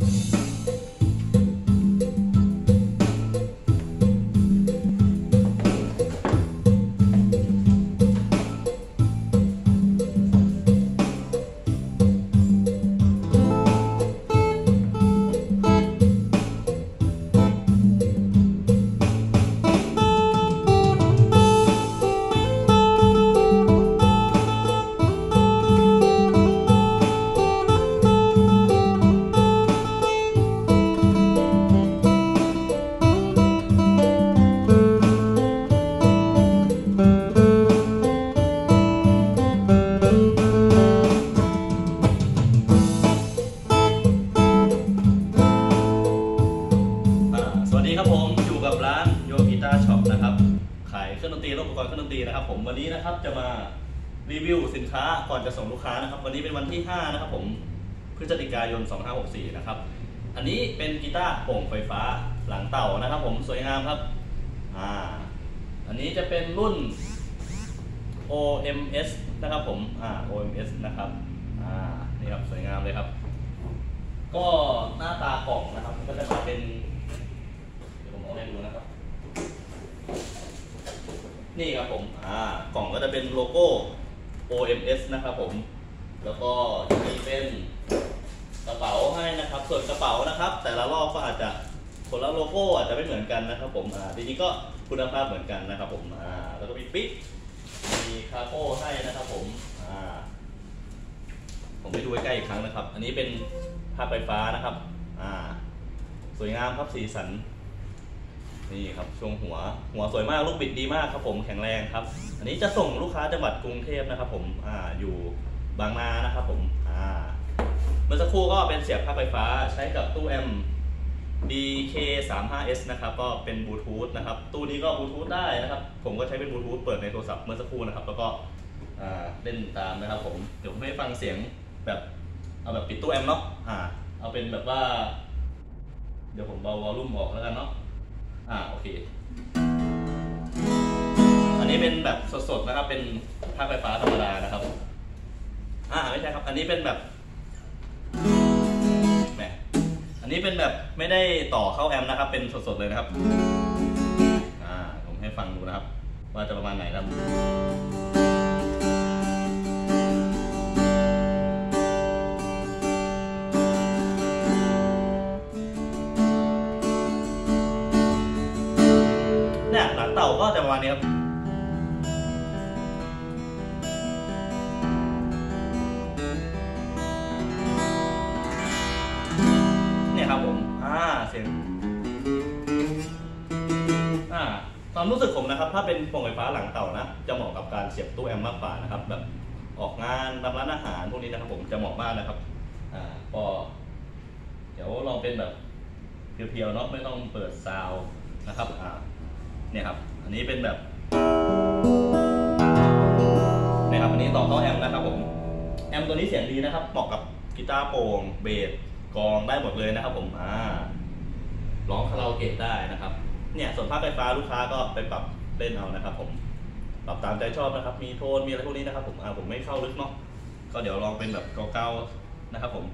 อ่า รีวิวสินค้าก่อนจะส่งลูกค้านะครับ วันนี้เป็นวันที่ 5 นะครับผมพฤศจิกายน 2564 นะครับ อันนี้เป็นกีตาร์โปร่งไฟฟ้าหลังเต่านะครับ ผมสวยงามครับอ่าอันนี้จะเป็นรุ่น OMS นะครับผมอ่า OMS นะครับอ่านี่ครับสวยงามเลยครับ ก็หน้าตากล่องนะครับ ก็จะมาเป็นเดี๋ยวผมเอาให้ดูนะครับ นี่ครับผมอ่ากล่องก็จะเป็นโลโก้ OMS นะครับผม แล้วก็มีเป็นกระเป๋าให้นะครับ ส่วนกระเป๋านะครับ แต่ละรอบก็อาจจะคนละโลโก้อาจจะไม่เหมือนกันนะครับผม อ่าทีนี้ก็คุณภาพเหมือนกันนะครับผม อ่า แล้วก็มีปิ๊ก มีคาโก้ให้นะครับผม อ่า ผมไปดูใกล้อีกครั้งนะครับ อันนี้เป็นภาพไฟฟ้านะครับ อ่า สวยงามครับสีสัน นี่ครับช่วงหัวหัวสวยมากลูกบิดดีมากครับผมแข็งแรงครับ อันนี้จะส่งลูกค้าจังหวัดกรุงเทพนะครับผมอ่าอยู่บางนานะครับผมอ่าเมื่อสักครู่ก็เป็นเสียบภาพไฟฟ้าใช้กับตู้แอม DK35S นะครับก็เป็นบลูทูธนะครับตู้นี้ก็บลูทูธได้นะครับ ผมก็ใช้เป็นบลูทูธเปิดในโทรศัพท์เมื่อสักครู่นะครับ แล้วก็เล่นตามนะครับผมเดี๋ยวผมให้ฟังเสียงแบบเอาแบบปิดตู้แอมเนาะอ่าเอาเป็นแบบว่า เดี๋ยวผมเบาวอลลุ่มออกแล้วกันเนาะ อ่าโอเค อันนี้เป็นแบบสดๆนะครับ เป็นภาคไฟฟ้าธรรมดานะครับ อ่าไม่ใช่ครับ อันนี้เป็นแบบแหมอันนี้เป็นแบบไม่ได้ต่อเข้าแอมป์นะครับ เป็นสดๆเลยนะครับ อ่าผมให้ฟังดูนะครับ ว่าจะประมาณไหนครับ ผม อ่า เสียง อ่าความรู้สึกผมนะครับ ถ้าเป็นโปร่งไฟฟ้าหลังเต่านะ จะเหมาะกับการเสียบตู้แอมมากกว่านะครับ แบบออกงานตามร้านอาหารพวกนี้นะครับ ผมจะเหมาะมากนะครับ อ่าก็เดี๋ยวลองเป็นแบบเพียวๆเนาะไม่ต้องเปิดซาวนะครับ อ่า เนี่ยครับ อันนี้เป็นแบบเนี่ยครับ อันนี้ต่อเข้าแอมนะครับผม แอมตัวนี้เสียงดีนะครับ เหมาะกับกีตาร์โปร่งเบส กองได้หมดเลยนะครับ ผมอ่าร้องคาราโอเกะได้นะครับ เนี่ยส่วนภาคไฟฟ้าลูกค้าก็ไปปรับเล่นเอานะครับ ผมปรับตามใจชอบนะครับ มีโทนมีอะไรพวกนี้นะครับ ผมอ่าผมไม่เข้าลึกเนาะก็เดี๋ยวลองเป็นแบบเก่าๆนะครับ ผม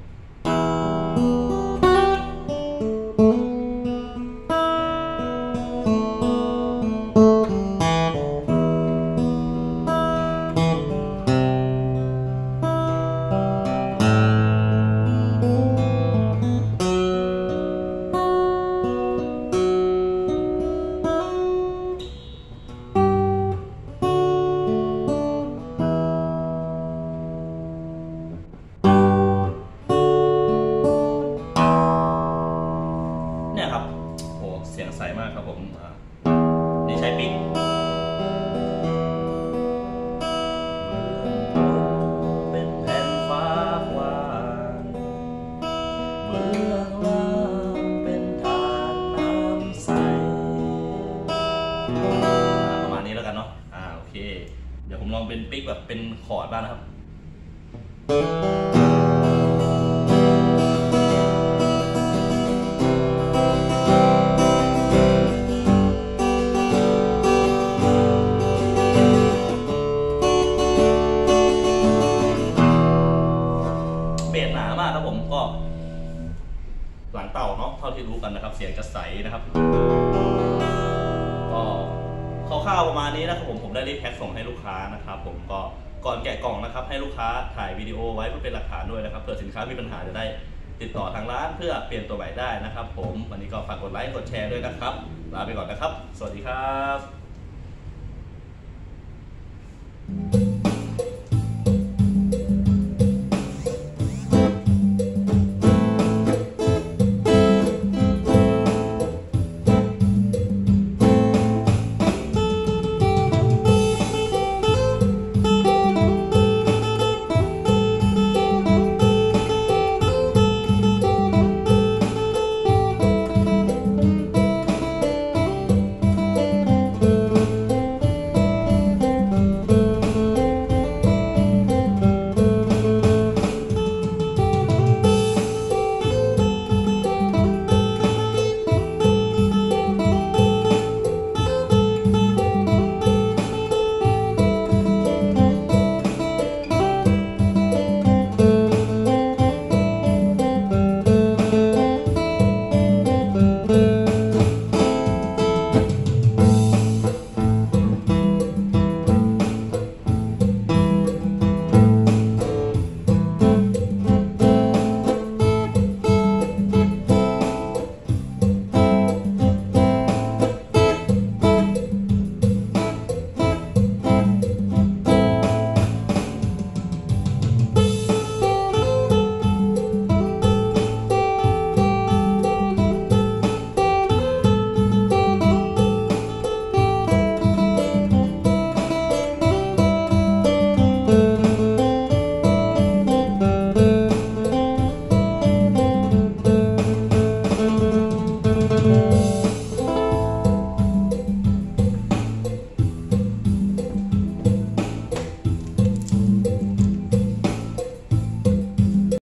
เสียงใสมากครับผมนี่ใช้ปิกประมาณนี้แล้วกันเนาะอ่าโอเคเดี๋ยวผมลองเป็นปิ๊กแบบเป็นคอร์ดบ้างนะครับ เบสหนามากครับผมก็ หลังเต่าเนาะเท่าที่รู้กันนะครับ เสียงจะใสนะครับก็คร่าวๆประมาณนี้นะครับผมผมได้รีบแพ็คส่งให้ลูกค้านะครับ ผมก็ก่อนแกะกล่องนะครับ ให้ลูกค้าถ่ายวิดีโอไว้เพื่อเป็นหลักฐานด้วยนะครับเผื่อสินค้ามีปัญหาจะได้ติดต่อทางร้านเพื่อเปลี่ยนตัวใหม่ได้นะครับ ผมวันนี้ก็ฝากกดไลค์กดแชร์ด้วยนะครับลาไปก่อนนะครับ สวัสดีครับ